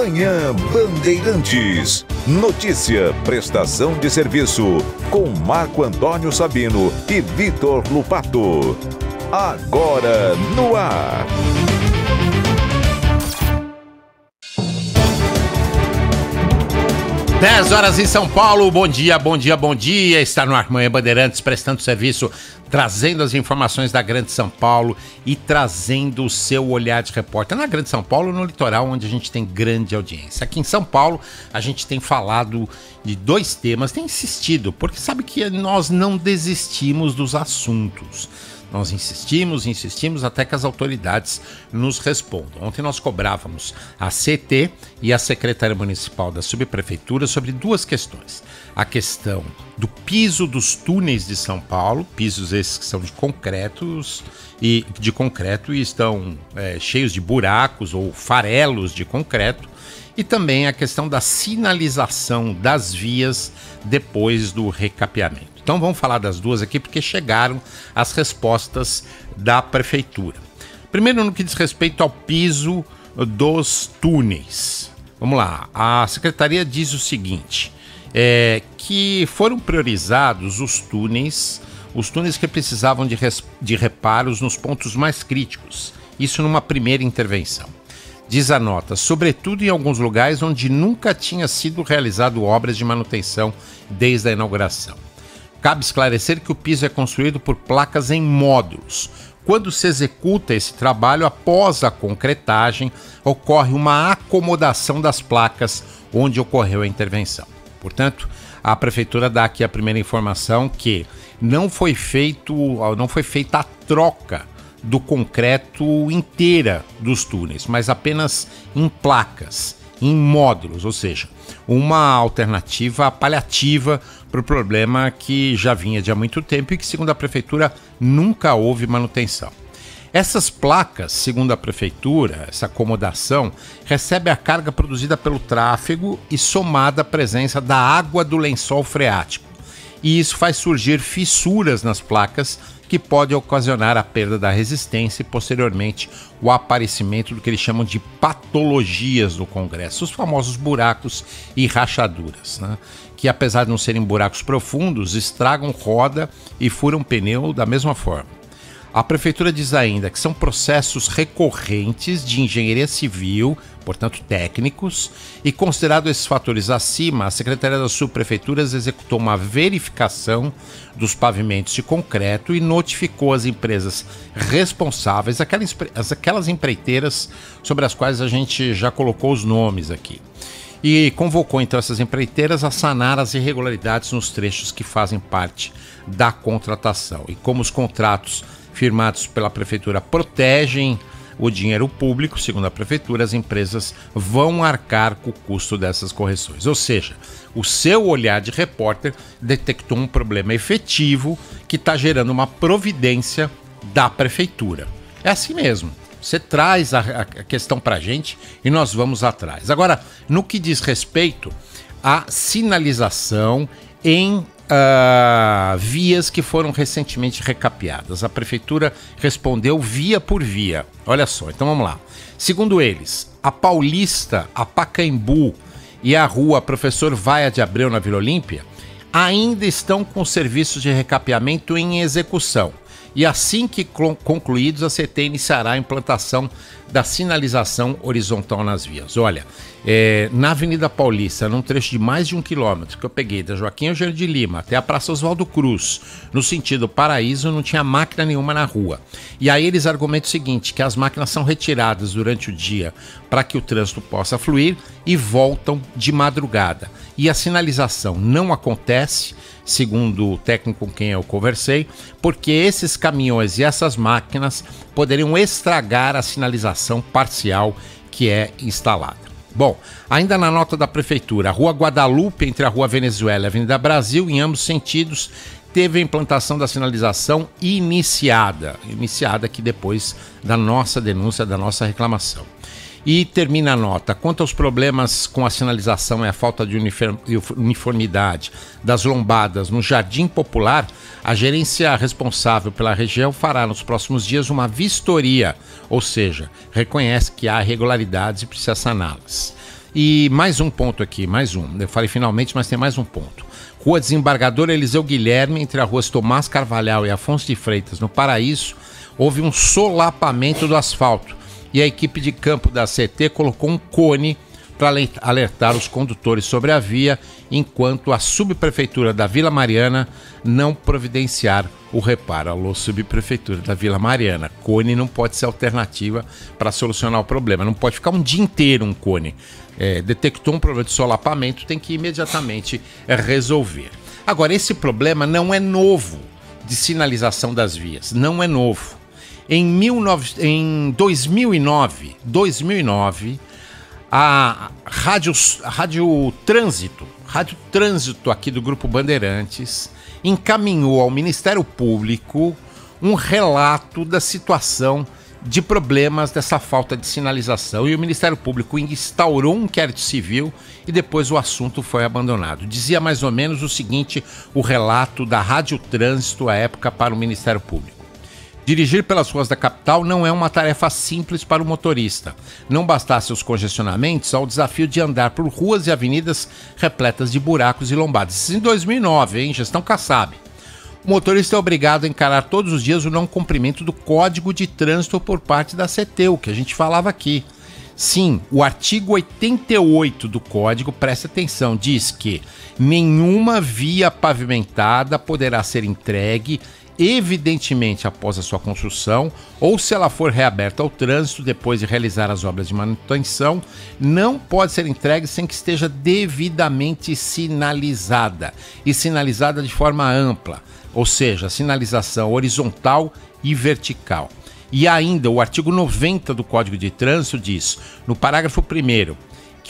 Manhã Bandeirantes. Notícia, prestação de serviço com Marco Antônio Sabino e Vitor Lupato. Agora no ar. 10 horas em São Paulo, bom dia, bom dia, bom dia. Está no ar Manhã Bandeirantes prestando serviço, trazendo as informações da Grande São Paulo e trazendo o seu olhar de repórter na Grande São Paulo, no litoral, onde a gente tem grande audiência. Aqui em São Paulo, a gente tem falado de dois temas, tem insistido, porque sabe que nós não desistimos dos assuntos. Nós insistimos, insistimos até que as autoridades nos respondam. Ontem nós cobrávamos a CT e a Secretaria Municipal da Subprefeitura sobre duas questões. A questão do piso dos túneis de São Paulo, pisos esses que são de concretos e de concreto e estão é, cheios de buracos ou farelos de concreto, e também a questão da sinalização das vias depois do recapeamento. Então vamos falar das duas aqui porque chegaram as respostas da prefeitura. Primeiro, no que diz respeito ao piso dos túneis. Vamos lá, a secretaria diz o seguinte: é, que foram priorizados os túneis, os túneis que precisavam de, res, de reparos nos pontos mais críticos. Isso numa primeira intervenção. Diz a nota, sobretudo em alguns lugares onde nunca tinha sido realizado obras de manutenção desde a inauguração. Cabe esclarecer que o piso é construído por placas em módulos. Quando se executa esse trabalho após a concretagem, ocorre uma acomodação das placas onde ocorreu a intervenção. Portanto, a prefeitura dá aqui a primeira informação que não foi feito, não foi feita a troca do concreto inteira dos túneis, mas apenas em placas, em módulos, ou seja, uma alternativa paliativa para o problema que já vinha de há muito tempo e que, segundo a prefeitura, nunca houve manutenção. Essas placas, segundo a prefeitura, essa acomodação, recebe a carga produzida pelo tráfego e somada à presença da água do lençol freático. E isso faz surgir fissuras nas placas que pode ocasionar a perda da resistência e posteriormente o aparecimento do que eles chamam de patologias no Congresso, os famosos buracos e rachaduras, né? que apesar de não serem buracos profundos, estragam roda e furam pneu da mesma forma. A prefeitura diz ainda que são processos recorrentes de engenharia civil, portanto técnicos, e considerado esses fatores acima, a Secretaria das Subprefeituras executou uma verificação dos pavimentos de concreto e notificou as empresas responsáveis, aquelas, aquelas empreiteiras sobre as quais a gente já colocou os nomes aqui e convocou então essas empreiteiras a sanar as irregularidades nos trechos que fazem parte da contratação. E como os contratos firmados pela prefeitura protegem o dinheiro público, segundo a prefeitura, as empresas vão arcar com o custo dessas correções. Ou seja, o seu olhar de repórter detectou um problema efetivo que está gerando uma providência da prefeitura. É assim mesmo. Você traz a, a questão para a gente e nós vamos atrás. Agora, no que diz respeito à sinalização em uh, vias que foram recentemente recapeadas. A prefeitura respondeu via por via. Olha só, então vamos lá. Segundo eles, a Paulista, a Pacaembu e a rua Professor Vaia de Abreu na Vila Olímpia ainda estão com serviços de recapeamento em execução. E assim que concluídos, a CT iniciará a implantação da sinalização horizontal nas vias. Olha, é, na Avenida Paulista, num trecho de mais de um quilômetro que eu peguei da Joaquim Eugênio de Lima até a Praça Oswaldo Cruz, no sentido Paraíso, não tinha máquina nenhuma na rua. E aí eles argumentam o seguinte: que as máquinas são retiradas durante o dia para que o trânsito possa fluir e voltam de madrugada. E a sinalização não acontece, segundo o técnico com quem eu conversei, porque esses caminhões e essas máquinas poderiam estragar a sinalização parcial que é instalada. Bom, ainda na nota da prefeitura, a Rua Guadalupe entre a Rua Venezuela e a Avenida Brasil, em ambos sentidos, teve a implantação da sinalização iniciada, iniciada aqui depois da nossa denúncia, da nossa reclamação. E termina a nota. Quanto aos problemas com a sinalização e a falta de uniformidade das lombadas no Jardim Popular, a gerência responsável pela região fará nos próximos dias uma vistoria, ou seja, reconhece que há irregularidades e precisa saná-las. E mais um ponto aqui, mais um. Eu falei finalmente, mas tem mais um ponto. Rua Desembargador Eliseu Guilherme, entre a rua Tomás Carvalhal e Afonso de Freitas, no Paraíso, houve um solapamento do asfalto. E a equipe de campo da CT colocou um cone para alertar os condutores sobre a via, enquanto a subprefeitura da Vila Mariana não providenciar o reparo. Alô, subprefeitura da Vila Mariana. Cone não pode ser alternativa para solucionar o problema. Não pode ficar um dia inteiro um cone. É, detectou um problema de solapamento, tem que imediatamente é, resolver. Agora, esse problema não é novo de sinalização das vias. Não é novo. Em, 19, em 2009, 2009 a Rádio, Rádio Trânsito, Rádio Trânsito aqui do Grupo Bandeirantes, encaminhou ao Ministério Público um relato da situação de problemas dessa falta de sinalização e o Ministério Público instaurou um inquérito civil e depois o assunto foi abandonado. Dizia mais ou menos o seguinte: o relato da Rádio Trânsito à época para o Ministério Público. Dirigir pelas ruas da capital não é uma tarefa simples para o motorista. Não bastasse os congestionamentos, há o desafio de andar por ruas e avenidas repletas de buracos e lombadas. Isso em 2009, hein? Gestão Kassab. O motorista é obrigado a encarar todos os dias o não cumprimento do Código de Trânsito por parte da CETEU, que a gente falava aqui. Sim, o artigo 88 do código, presta atenção, diz que nenhuma via pavimentada poderá ser entregue evidentemente após a sua construção, ou se ela for reaberta ao trânsito depois de realizar as obras de manutenção, não pode ser entregue sem que esteja devidamente sinalizada e sinalizada de forma ampla, ou seja, sinalização horizontal e vertical. E ainda o artigo 90 do Código de Trânsito diz, no parágrafo 1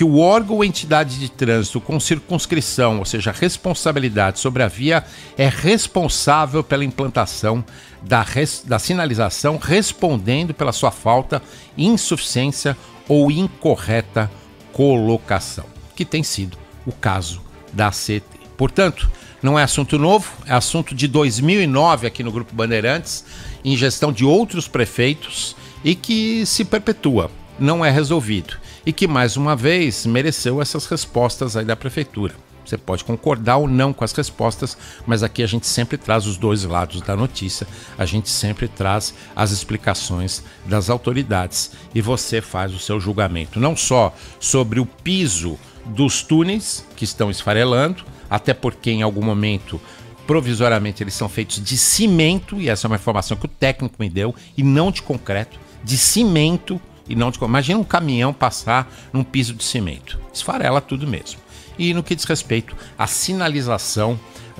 que o órgão ou entidade de trânsito com circunscrição, ou seja, responsabilidade sobre a via, é responsável pela implantação da, res, da sinalização, respondendo pela sua falta, insuficiência ou incorreta colocação, que tem sido o caso da CT. Portanto, não é assunto novo, é assunto de 2009 aqui no Grupo Bandeirantes, em gestão de outros prefeitos e que se perpetua, não é resolvido e que mais uma vez mereceu essas respostas aí da prefeitura. Você pode concordar ou não com as respostas, mas aqui a gente sempre traz os dois lados da notícia, a gente sempre traz as explicações das autoridades e você faz o seu julgamento, não só sobre o piso dos túneis que estão esfarelando, até porque em algum momento provisoriamente eles são feitos de cimento, e essa é uma informação que o técnico me deu, e não de concreto, de cimento e não de. Imagina um caminhão passar num piso de cimento. Esfarela tudo mesmo. E no que diz respeito à sinalização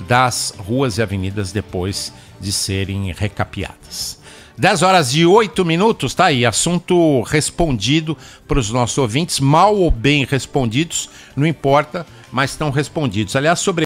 das ruas e avenidas depois de serem recapeadas. 10 horas e 8 minutos, tá aí, assunto respondido para os nossos ouvintes, mal ou bem respondidos, não importa, mas estão respondidos. Aliás, sobre